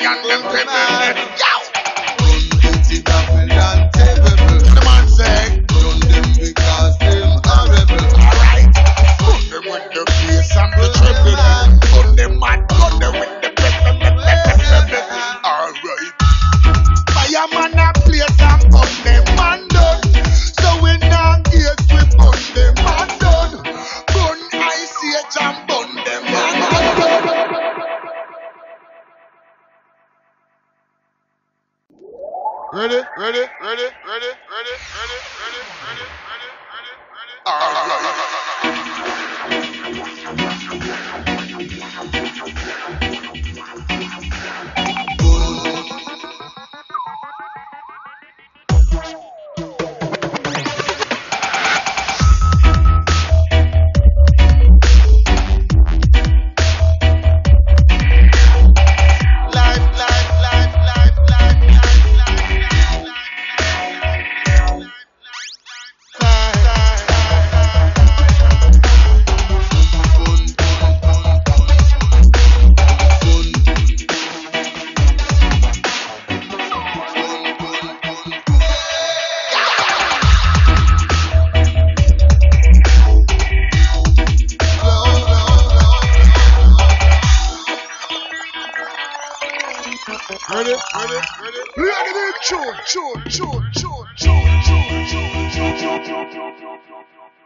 young and pebble. Yo! Ready? Ready? Ready? Ready? Ready? Ready? Ready? Ready? Ready? Ready? All ah, right. Ready? Ready? Ready? Ready? Choo, choo, choo, choo, choo, choo, choo, choo, choo, choo, choo, choo, choo, choo, choo,